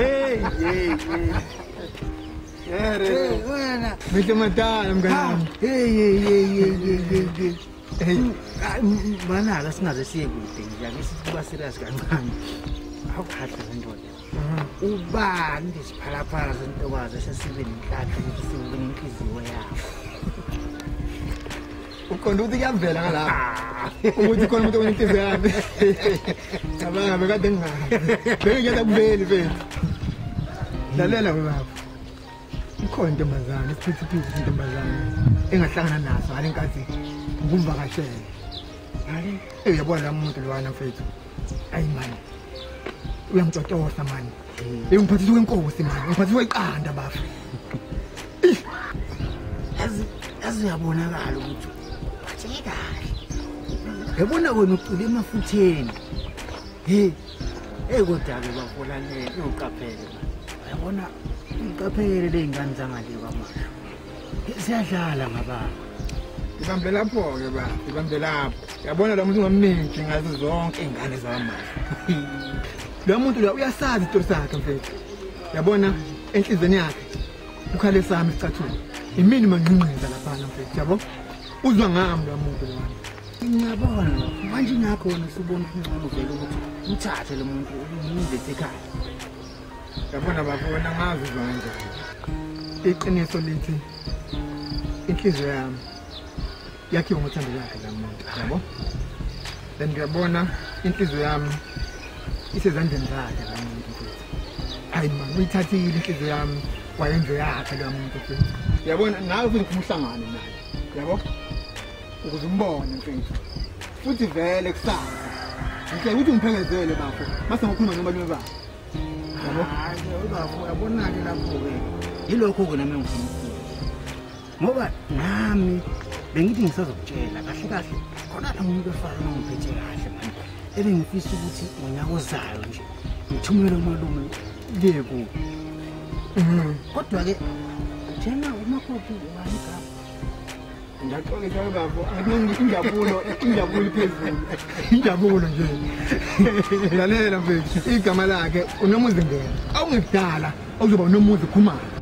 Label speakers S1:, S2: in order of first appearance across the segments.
S1: Ei, ei,
S2: ei. Medyo
S1: madalam ganun. Ei,
S2: ei,
S1: ei,
S2: ei, ei, ei, ei. Ei. Bana, alas
S1: nga
S2: já siya gutin. Yagi si tuba que ganun. Ako kata ng doon. Uba, hindi si para-para sa tuwa sa siya
S1: sibin ng kata ng sibin ng kiziwa ya. Quando ti chiamo bella la Quando quando ti chiamo ti chiamo Vabbè, perché tengo Perché ti bene, bene Lalela baba. Ikhona intombazane, isiphithiphithi intombazane engahlangana naso ngale nkathi ngumvakashele.
S2: Ngale
S1: Eh uyabona la muntu lwana mfethu. Ayi mani. Uyangitotosa mani. Uyangiphathisa kwenkosi mani. Ngiphathisa kweqanda bafu.
S2: yazi uyabonakala ukuthi uphatheke kahle. Yabona wena ucule emafutheni. Hey. Hey kodwa ke bafolane uqaphele. Uyabona uqaphele lezingane zangale kwamasho. Siyadlala ngababa.
S1: Ibambe lapho ke ba. Ibambe lapho. Yabona lo muntu ungamningi ngazo zonke ingane zamasha. Lo muntu lo uyasazi isitori sakhe mfethu. Yabona enhlizweni yakhe. Ukhale sami isicathulo. Imini manqinqiza lapha mfethu, yabo? Uzwa ngami lo muntu lo.
S2: ngiyabona manje nakhona sibona ingcono vele ukuthi uthathe lo muntu umlethe ekhaya
S1: yabona bafona ngazi kanjani iqiniso lithi inhliziyo yami yakhiwe ngothando lakhe lamuntu yabo? Then ngiyabona inhliziyo yami isezandleni zakhe lamuntu futhi. Hayi mani uyithathile inhliziyo yami wayenze yakhe lamuntu futhi. Yabona nawe futhi ngifuna naye yabo? Ukuze umbone mfethu. Futhi vele kusasa. Ngihle ukuthi ungiphekezele bafo. Mase ngokhuluma nomalume bakhe Yabo?
S2: uyabona-ke lapho-ke yilokho-ke nami engifuna ukukhuluma ngoba nami bengithi ngisazokutshela kahle kahle khona la umuntu efana nongiphethe kahle mani ebengifisa ukuthi ngonyaka ozayo nje ngithumele umalume le kubo
S1: Mhm.
S2: kodwa-ke njena umakoti ubani igama
S1: Ngiyaxolisa ke bafo. Angithi injabulo, injabulo iphezulu. Injabulo nje. Lalela mfethu, igama lakhe unomuzi ngene. Awungekudala awuzoba nomuzi khumalo.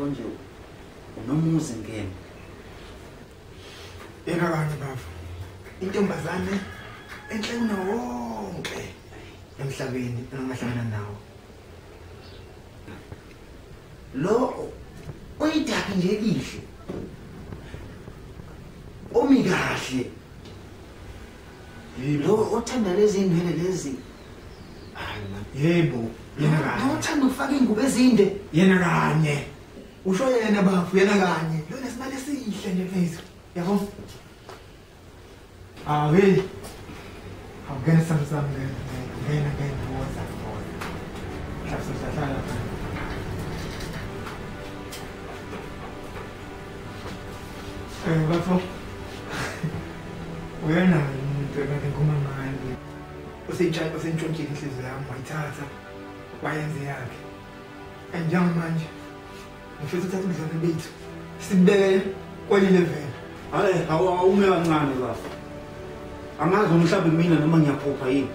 S2: Konje unomuzi ngene
S1: Yena kanye bafo. Intombazane enhle kunawo wonke emhlabeni engahlangana nawo.
S2: lo uyidaki nje lihle omi kahle. Lo othanda lezi ndwele lezi.
S1: Yebo, yena kanye.
S2: nothanda ukufaka ingubo ezinde.
S1: Yena kanye usho yena bafu yena kanye. Lona simali esihle nje mfethu. Yabo? Ah hey awungena sami sami ngena ngena ngena woza woza. Hlapsa hlala eh bafu. Uyena umuntu ekade ngikhuluma ngaye usentshayisa usentshontshile inhliziyo yami wayithatha wayenze yakhe and njengamanje ngifisa ukuthatha ubudlane bethu sibeke kweli level
S3: hayi awume kancane bafo angazi mhlawumbe mina noma ngiyaphupha yini?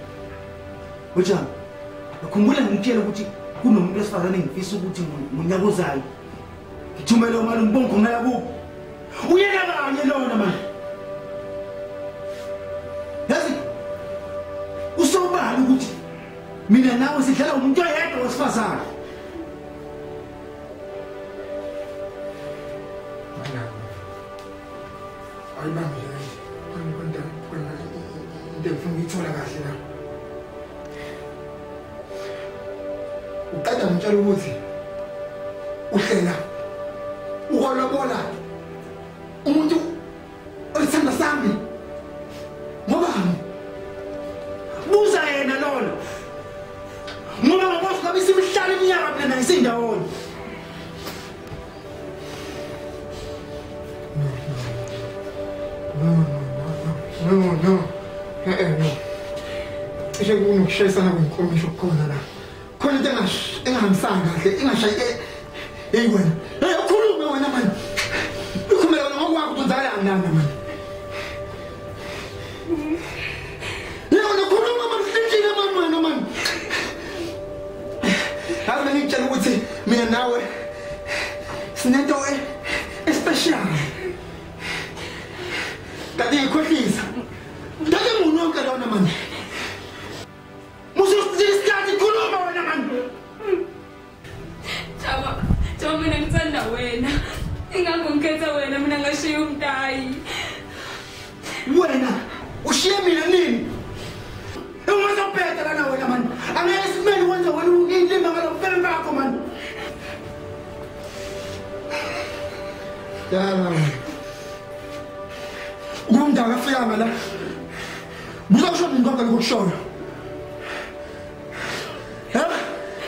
S3: Kunjani khumbula ngikutshela ukuthi kunomuntu wesifazane engifisa ukuthi ngonyaka ozayo ngithumele umali ngibonge khona yakubo uyena kanye lona mani yazi usobala ukuthi mina nawe sidlala umuntu oyedwa wesifazane.
S1: Ayibambe kanje into engifuna ukuyithola kahle la uqeda ngitshela ukuthi uhlela kunokushayisana kwenkomisho khona la khona into engahambisani kahle engashayi hey wena. Hey ukhulume wena mani ukhulume wena ngokwakho kwenzakalani lana mani yona khuluma mani hlintshile mani wena mani yazi bengikutshela ukuthi mina nawe sinento especial. Kanti ngikhohlisa
S4: Jama mina ngithanda wena. Ingakho ngikhetha wena mina ngashiya umntayi.
S1: wena ushiye mina nini? Ungazobheda lana wena mani angeke simele wenze wena ilima ngalobufeni bakho mani yala ukumdaka afikanga la buzakusho mina konke lokushoyo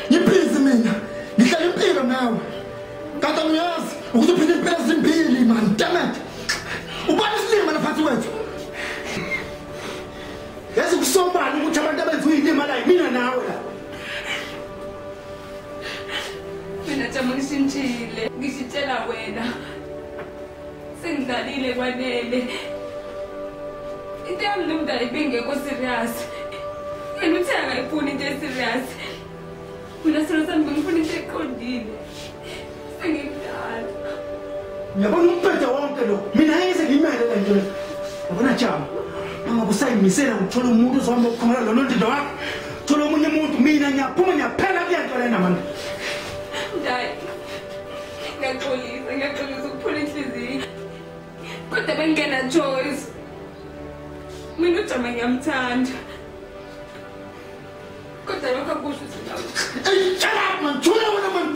S1: ngibhizi mina. Ngihlala impilo nawe. Kanti angiyazi ukuthi uphila impilo ezimbili mani damet ubani isilima laphansi kwethu yazi kusobala ukuthi abantu abenziwe ilima la yimina nawe la
S4: Mina Jama ngishintshile. Ngishintshela wena. Sengidlalile kwanele. Into yami nomntayi ibingekho serious. Yena uthe akayifuni into eserious. Mina sona sami bengifuna into eqondile.
S3: Ngiyabona umbhede wonke lo mina ngeke ngiyimele le nto le yabona jama mangabe usayimisela ngithola umuntu ozohamba ukukhumela lona ndida wakho thola omunye umuntu mina ngiyaphuma ngiyaphela kule nto lena mani
S4: Mntayi. Ngiyaxolisa, ngiyaxolisa ukuphula inhliziyo. Kodwa bengingena choice. Mina uJama ngiyamthanda. Kodwa lokho akusho ukuthi
S1: Hey, shut up, man. Thula wena man,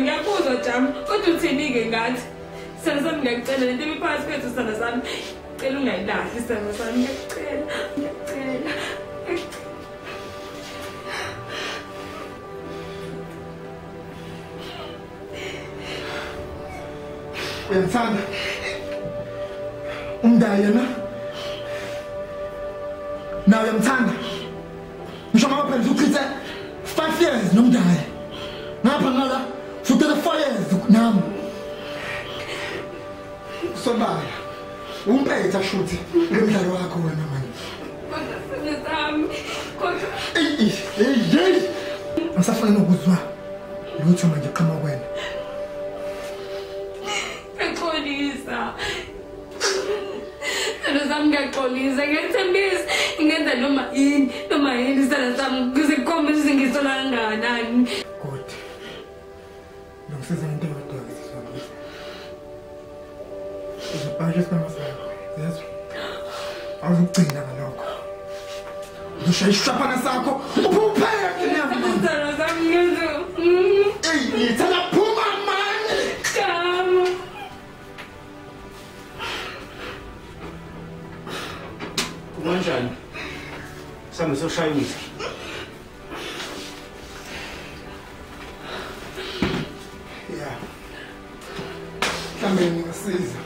S4: ngiyakuzwa Jama. Kodwa uthini-ke ngathi? Sana sami ngiyakucela lento emiphakathi kwethu sana sami. Cela ungayilahli sana sami ngiyakucela. Ngiyakucela.
S1: uyamthanda umndaya yena nawe uyamthanda ngisho ngapha phela usuchithe five years nomndaya ngapha ngala usuthethe four years nami sobala umpetha shuthi ngemdlalo wakho wena mani
S4: Kodwa sana sami. Kodwa
S1: eyi eyi eyi ngisafuna nokuzwa lutho manje qhamuka kwena
S4: ngiyaxolisa. Sana sami ngiyaxolisa. Ngiyathembisa ngingenza noma yini noma yini sana sami ukuze kukhombise ukuthi ngisola kangakanani.
S1: Uzobhasha isigama sakho. Yezwa. Awuzugcina ngalokho. Uzoshaya isishapana sakho uphuphele kinyama.
S4: Sana sami ngizo. Mm.
S1: Ey, ngithanda phuma manje.
S4: Jama.
S3: kanjani sambe soshaya imithi
S1: Yeah. Mhlambe ngingasiza.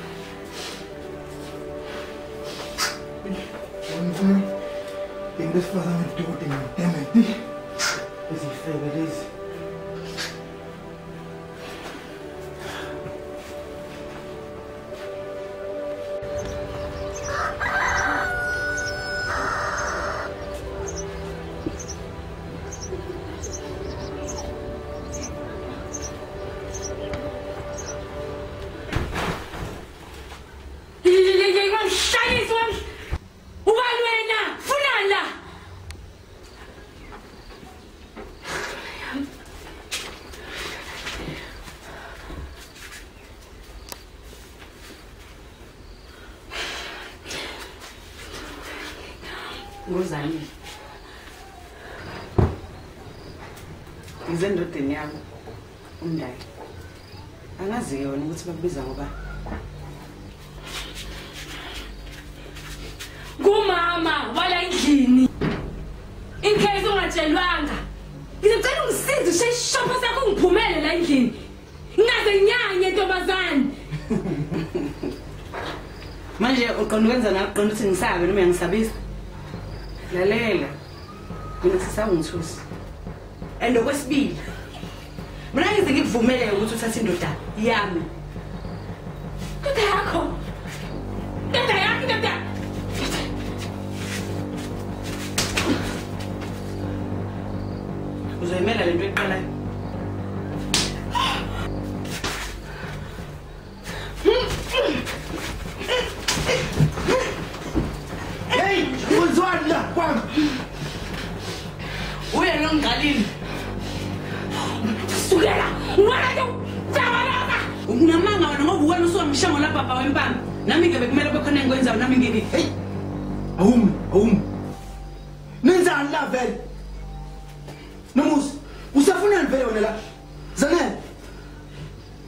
S1: this father went doing it
S2: in Temeti. Is he fair? It is. Ukuthi bakubiza ngoba
S4: kumama wala endlini. In case ungatshelwanga ngizocela ungisize usheshishopho sakho ungiphumele la endlini. Ngingaze nyanye ntombazane.
S2: Manje uqonda ukwenza nakuqonda ukuthi ngisabe noma yangisabisa lalela mina sisawungithusi and okwesibili mina ngize ngikuvumeleke ukuthi uthathe indoda yami. te hago? ¿Qué te hago? ¿Qué te hago? Vous avez
S3: Aoum, aoum. Nen zan la
S4: vel. Namous, ou sa founen vel
S3: yon la? Zanel?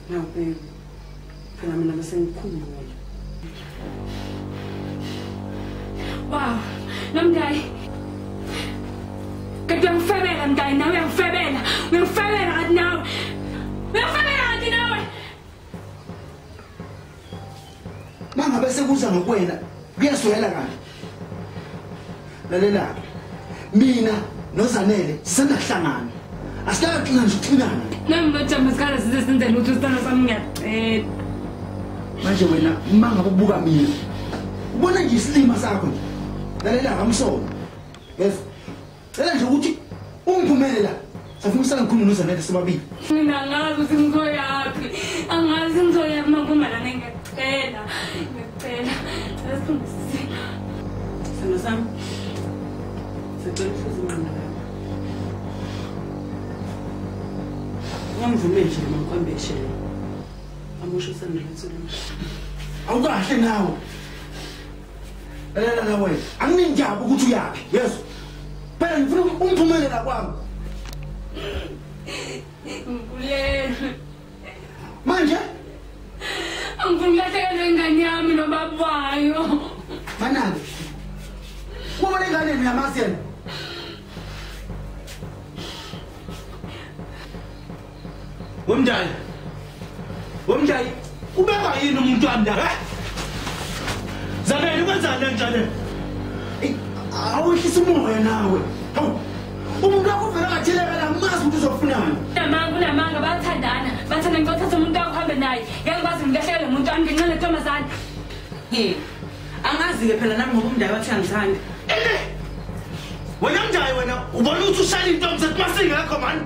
S3: Nan, ben. Lalela. Mina noZanele sengahlangana. Asikaxina nje ukuxinana.
S4: nami nojamusikhala size senze lutho isithando sami ngiyacela
S3: Manje wena mangabe ubuka mina. Ubona nje isilima sakho nje. Lalela ngamsona. Yes. Lela nje ukuthi ungiphumele la. Safuna usala ngikhuluma noZanele sobabili.
S4: mina angazi ukuthi ngizoyaphi angazi ngizoyaphi mankumalane ngiyacela ngiyacela
S2: sando sami sicela uhlezi ingqondo lapha ungamvumeli nje noma ngikwambeshele amusho usandilethulela
S3: awukahle nawe lalela la wena anginenjaba ukuthi uyaphi yeso phela ngifuna ungiphumelela kwami
S4: ngivulelwe
S3: manje
S4: angifuni ulahlekelwe ingane yami nobabayo
S3: manake kuba lenganeni uyamazi yena
S5: wemndali wemndali ubeka yini umuntu wami la? Zanele ukwenzani lenjani
S3: Eyi, awehlisa umoya nawe. Hawu umuntu wakho uvele angathelekela mazi ukuthi uzofunani.
S4: Kunamanga kunamanga bayathandana bathanda ngizothatha umuntu wakho uhambe naye. Ngeke ngikwazi ngilahlekelwe umuntu wami ngenxa lentombazane
S2: ye angazi-ke phela nami ngoba umndali wathi angithandi
S5: wena mnjani wena? Ubona ukuthi ushaya intombi zethu masingekho mani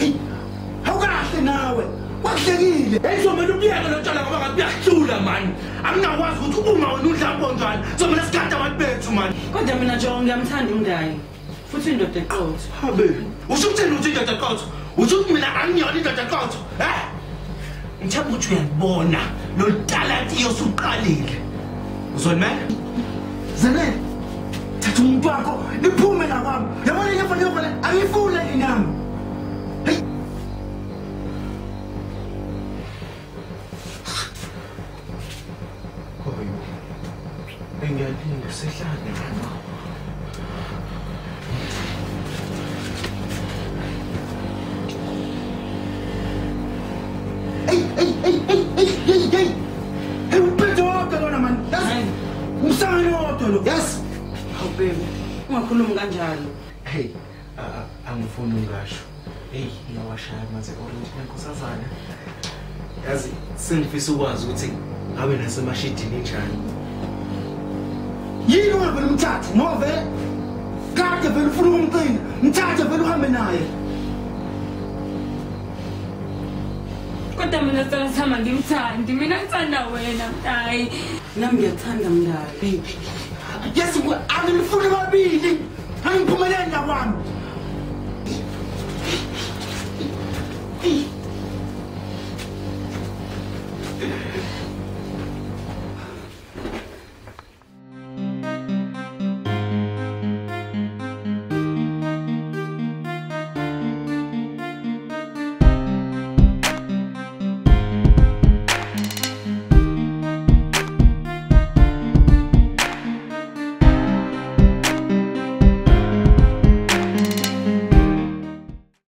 S3: Eyi, awukahle nawe. Kwakuhlekile.
S5: Eyizomele ubuyeke lotshwala ngoba ngathi uyahlula mani angingakwazi ukuthi uma wena udlambonjani zomele sigade abantu bethu mani
S2: kodwa mina njengo ngiyamthanda umndali futhi indoda eqotho.
S5: Habe usho ukutheni ukuthi indoda eqotho? Usho ukuthi mina angiyona indoda eqotho? E ngithemba ukuthi uyalibona lolu talenti yosuqalile uzolimela
S3: zanele Mungu wako,
S2: ni
S3: pume na in Na
S2: wale yafanya wale, kanjalo
S5: Hey, angifuni ungasho. eyi ngiyawashaya maze orange nenkosazana. Yazi sengifisa ukwazi ukuthi ngabe nasemashidini enjani.
S3: yini ungavele umthathe? Ngoba vele kade vele ufuna ukumqina? Mthathe vele uhambe naye.
S4: Kodwa mina sihamba ngimthandi. Mina ngithanda wena mntayi
S2: nami ngiyathanda mndali
S3: yes angilifuni babili Hangkumalan, Nawam!